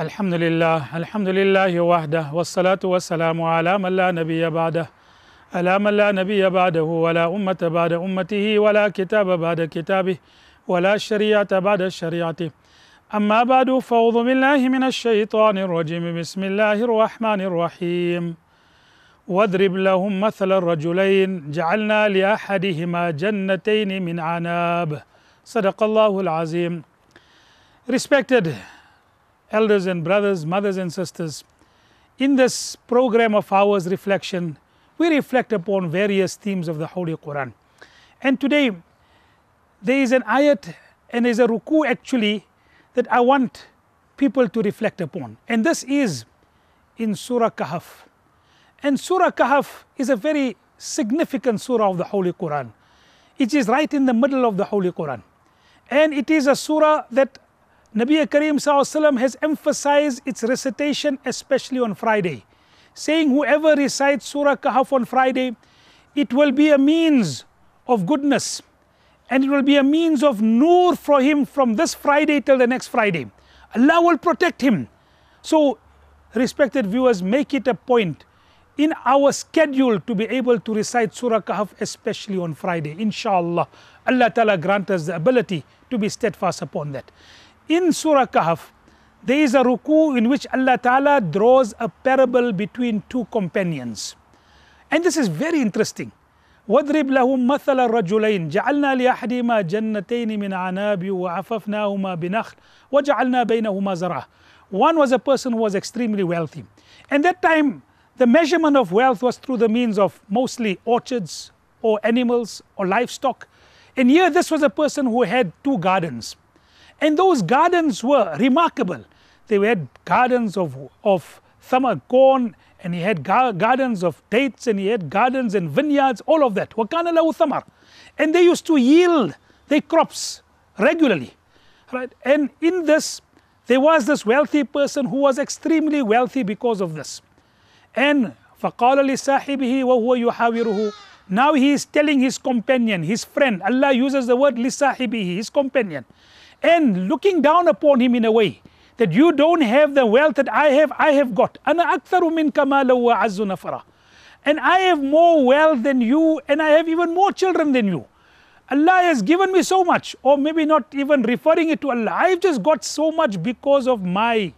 الحمد لله الحمد لله وحده والصلاة والسلام على من لا نبي بعده على من لا نبي بعده ولا أمة بعد أمته ولا كتاب بعد كتابه ولا شريعة بعد شريعته أما بعد فأعوذ بالله من الشيطان الرجيم بسم الله الرحمن الرحيم واضرب لهم مثل الرجلين جعلنا لأحدهما جنتين من عناب صدق الله العظيم Respected elders and brothers, mothers and sisters, in this program of ours, reflection, we reflect upon various themes of the Holy Quran. And today, there is an ayat and there is a ruku actually that I want people to reflect upon. And this is in Surah Kahf. And Surah Kahf is a very significant surah of the Holy Quran. It is right in the middle of the Holy Quran. And it is a surah that Nabi Kareem Sallallahu has emphasized its recitation, especially on Friday, saying, Whoever recites Surah Kahf on Friday, it will be a means of goodness and it will be a means of nur for him from this Friday till the next Friday. Allah will protect him. So, respected viewers, make it a point in our schedule to be able to recite Surah Kahf, especially on Friday. Inshallah, Allah Ta'ala grant us the ability to be steadfast upon that. In Surah Kahf, there is a ruku in which Allah Ta'ala draws a parable between two companions. And this is very interesting. واضرب لهم مثل الرجلين جعلنا لأحدهما جنتين من عناب وعففناهما بنخل وجعلنا بينهما زرعا One was a person who was extremely wealthy. And that time, the measurement of wealth was through the means of mostly orchards or animals or livestock. And here, this was a person who had two gardens. And those gardens were remarkable. They had gardens of, of summer corn, and he had gar- gardens of dates, and he had gardens and vineyards, all of that. وَكَانَ لَهُ ثَمَرٌ And they used to yield their crops regularly. Right? And in this, there was this wealthy person who was extremely wealthy because of this. And فَقَالَ لِصَاحِبِهِ وَهُوَ يُحَاوِرُهُ Now he is telling his companion, his friend, Allah uses the word لِصَاحِبِهِ, his companion, and looking down upon him in a way that you don't have the wealth that I have, I have got. أَنَا أَكْثَرُ مِنْكَ مَالًا وَأَعَزُّ نَفَرًا And I have more wealth than you, and I have even more children than you. Allah has given me so much, or maybe not even referring it to Allah. I've just got so much because of my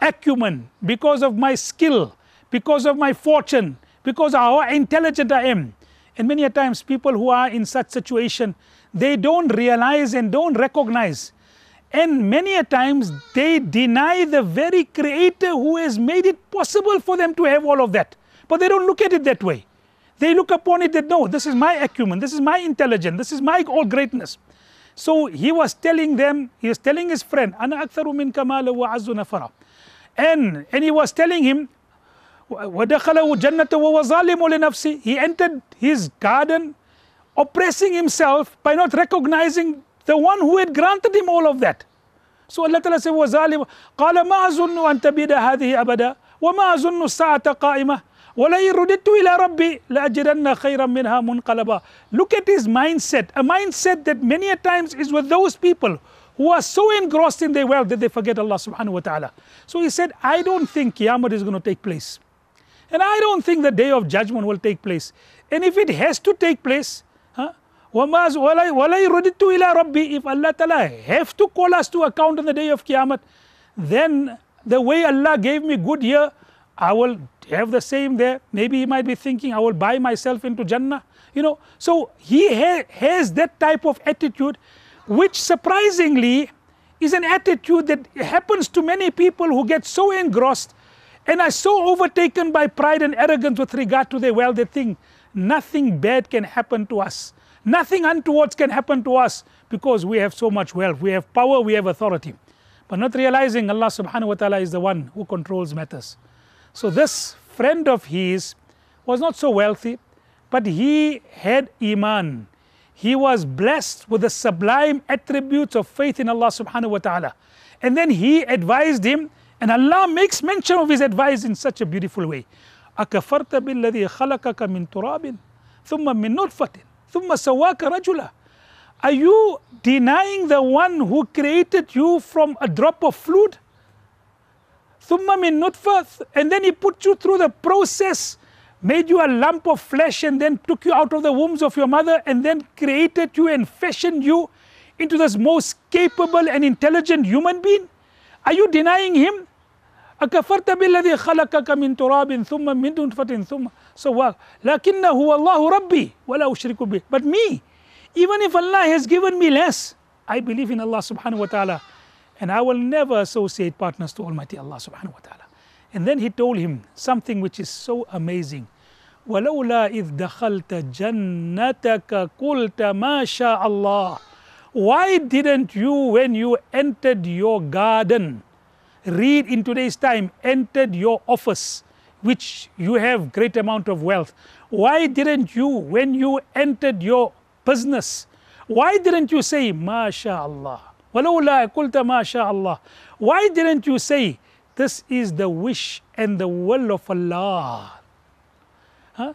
acumen, because of my skill, because of my fortune, because of how intelligent I am. And many a times people who are in such situation, they don't realize and don't recognize. And many a times they deny the very creator who has made it possible for them to have all of that. But they don't look at it that way. They look upon it that no, this is my acumen, this is my intelligence, this is my all greatness. So he was telling them, he was telling his friend, Ana aktharu min kamala wa azzu nafara. And, and he was telling him, وَدَخَلَهُ جَنَّةَ وَهُوَ ظَالِمٌ لِنَفْسِهِ He entered his garden oppressing himself by not recognizing the one who had granted him all of that. So Allah Ta'ala said, وَظَالِمٌ قَالَ مَا أَظُنُّ أَن تَبِيدَ هَذِهِ أَبَدًا وَمَا أَظُنُّ السَّاعَةَ قَائِمَةً وَلَئِن رُدِدتُّ إِلَى رَبِّي لَأَجِدَنَّ خَيْرًا مِنْهَا مُنْقَلَبًا Look at his mindset, a mindset that many a times is with those people who are so engrossed in their wealth that they forget Allah subhanahu wa ta'ala. So he said, I don't think Qiyamah is going to take place. And I don't think the day of judgment will take place. And if it has to take place, huh, if Allah Ta'ala have to call us to account on the day of Qiyamah, then the way Allah gave me good here, I will have the same there. Maybe he might be thinking, I will buy myself into Jannah. You know, so he ha- has that type of attitude, which surprisingly is an attitude that happens to many people who get so engrossed and are so overtaken by pride and arrogance with regard to their wealth, they think nothing bad can happen to us. Nothing untoward can happen to us because we have so much wealth, we have power, we have authority. But not realizing Allah subhanahu wa ta'ala is the one who controls matters. So this friend of his was not so wealthy, but he had Iman. He was blessed with the sublime attributes of faith in Allah subhanahu wa ta'ala. And then he advised him, and Allah makes mention of his advice in such a beautiful way. أكفرت بالذي خلقك من تراب ثم من نطفة ثم سواك رجلا Are you denying the one who created you from a drop of fluid? thumma min nutfa, and then He put you through the process, made you a lump of flesh, and then took you out of the wombs of your mother, and then created you and fashioned you into this most capable and intelligent human being? Are you denying Him? أكفرت بالذي خلقك من تراب ثم من نطفة ثم سواك لكنه هو الله ربي ولا أشرك به but me even if Allah has given me less I believe in Allah subhanahu wa ta'ala and I will never associate partners to Almighty Allah subhanahu wa ta'ala and then he told him something which is so amazing ولولا إذ دخلت جنتك قلت ما شاء الله why didn't you when you entered your garden read in today's time entered your office which you have great amount of wealth why didn't you when you entered your business why didn't you say mashallah ولولا قلت ما شاء الله why didn't you say this is the wish and the will of Allah huh?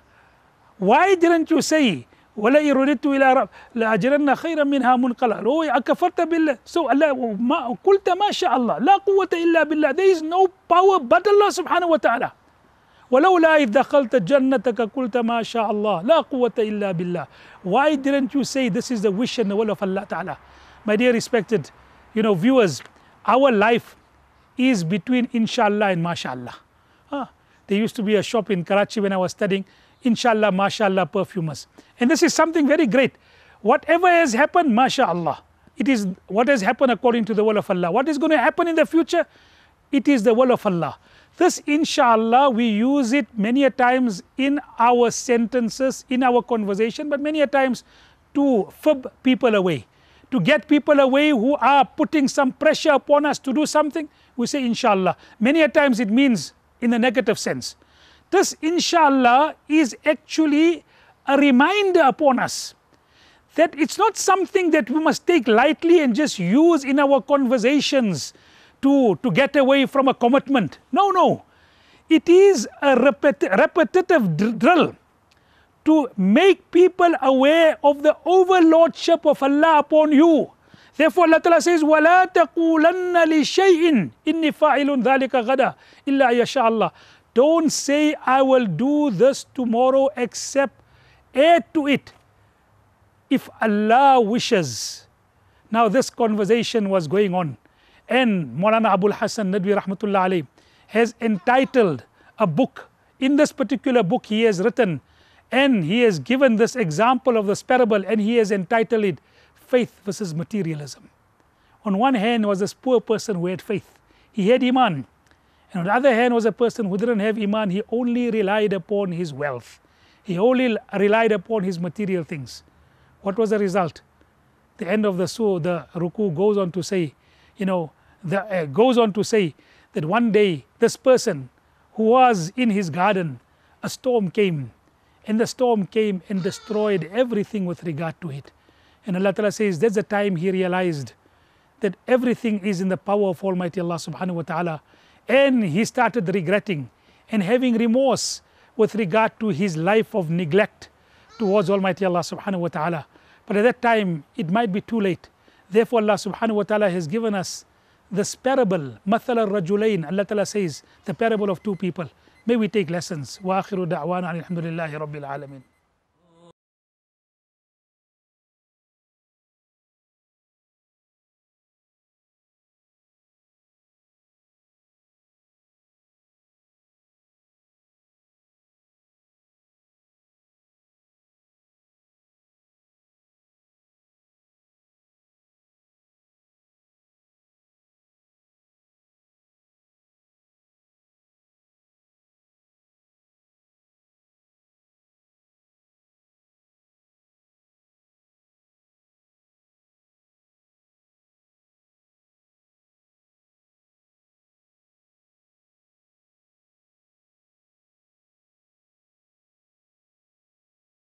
why didn't you say ولئن رددت إلى رب لاجرن خيرا منها منقلبا oh اكفرت بالله so Allah ما قلت ما شاء الله لا قوة الا بالله there is no power but Allah سبحانه وتعالى ولولا إذ دخلت جنتك قلت ما شاء الله لا قوة إلا بالله why didn't you say this is the wish and the will of Allah Ta'ala my dear respected you know viewers our life is between inshallah and mashallah huh? there used to be a shop in Karachi when I was studying inshallah, mashallah perfumers. And this is something very great. Whatever has happened, mashallah, it is what has happened according to the will of Allah. What is going to happen in the future? It is the will of Allah. This inshallah, we use it many a times in our sentences, in our conversation, but many a times to fib people away. To get people away who are putting some pressure upon us to do something, we say inshallah. Many a times it means in a negative sense. This, inshallah, is actually a reminder upon us that it's not something that we must take lightly and just use in our conversations to, to get away from a commitment. No, no. It is a repet repetitive drill to make people aware of the overlordship of Allah upon you. Therefore, Allah Ta'ala says, وَلَا تَقُولَنَّ لِشَيْءٍ إِنِّي فَاعِلٌ ذَلِكَ غَدًا إِلَّا يَشَاءَ اللَّهُ don't say, I will do this tomorrow, except add to it if Allah wishes. Now, this conversation was going on, and Maulana Abul Hassan Nadwi Rahmatullah alayhi has entitled a book. In this particular book, he has written and he has given this example of this parable, and he has entitled it Faith versus Materialism. On one hand was this poor person who had faith, he had Iman. And on the other hand was a person who didn't have Iman, he only relied upon his wealth. He only relied upon his material things. What was the result? The end of the surah, the ruku goes on to say, you know, the, uh, goes on to say that one day this person who was in his garden, a storm came, and the storm came and destroyed everything with regard to it. And Allah Ta'ala says that's the time he realized that everything is in the power of Almighty Allah subhanahu wa ta'ala and he started regretting and having remorse with regard to his life of neglect towards Almighty Allah subhanahu wa ta'ala. But at that time, it might be too late. Therefore, Allah subhanahu wa ta'ala has given us this parable, مثل الرجلين, Allah ta'ala says, the parable of two people. May we take lessons. وآخر دعوانا الحمد لله رب العالمين.